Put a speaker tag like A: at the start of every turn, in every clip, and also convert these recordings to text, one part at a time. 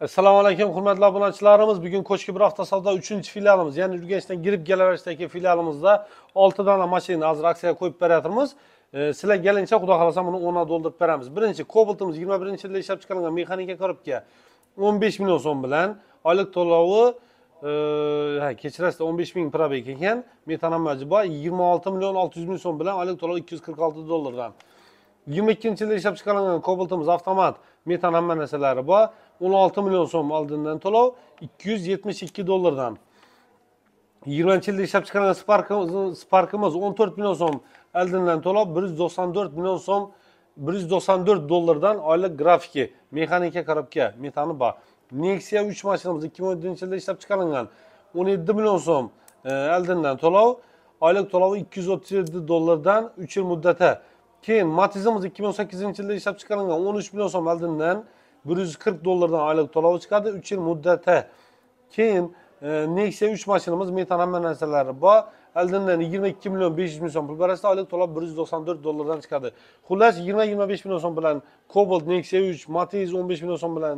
A: assalomu alaykum hurmatli obunachilarimiz. Bugun ko'chki bir hafta savdo uchinchi filialimiz ya'ni urganchdan girib kelaverishdagi filialimizda olti dona mashinani hozir aksiyaga qo'yib beryapmiz. Sizlar kelincha xudo xohlasa buni o'rnab to'ldirib beramiz. Birinchi kobaltimiz yigirma birinchi yilda ishlab chiqarilgan mexanika korobka o'n besh million so'm bilan oylik to'lovi ha kechirasiz o'n besh ming probek ekan. Metanamaji bor yigirma olti million olti yuz ming so'm bilan oylik to'lov ikki yuz qirq olti dollardan. Yigirma ikkinchi yilda ishlab chiqarilgan kobaltimiz avtomat metan hamma narsalari bor. O'n olti million so'm oldindan to'lov ikki yuz yetmish ikki dollardan. Yigirmanchi yilda ishlab chiqarilgan sparkimiz sparkimiz o'n to'rt million so'm oldindan to'lov bir yuz to'qson to'rt million so'm bir yuz to'qson to'rt dollardan oylik grafiki mexanika korobka metani bor. Nexia uch mashinamiz ikki ming o'ttizinchi yilda ishlab chiqarilgan o'n yetti million so'm e, oldindan to'lov oylik to'lovi ikki yuz o'ttiz yetti dollardan uch yil muddati. Keyin matizimiz ikki ming o'n sakkizinchi yilda ishlab chiqarilgan o'n uch million so'm oldindan bir yuz qirq dollardan oylik to'lovi chiqadi uch yil muddati keyin e, nexia uch mashinamiz metan hamma narsalari bor oldindan yigirma ikki million besh yuz ming so'm pul berasizlar oylik to'lov bir yuz to'qson to'rt dollardan chiqadi xullas yigirma yigirma besh million so'm bilan cobalt nexia uch matiz o'n besh million so'm bilan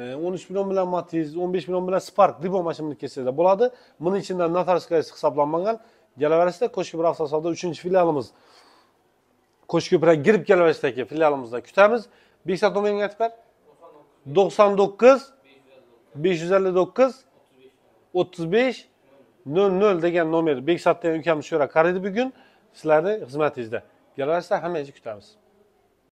A: e, o'n uch million bilan matiz o'n besh million bilan spark dibo mashinani kelsanglar bo'ladi buni ichidan notarskaysi hisoblanmagan kelaverasizlar ko'chki bir hafta uchinchi filialimiz Koşköprü'ye girip gelmeçteki filialimizda kutamiz. Bekzat domen yönetmen 99 559 35 00 degan nomer Beksatdan ukamiz shu yerga qaraydi bugun sizlarni xizmatingizda. Kelaversa hammangni kutamiz.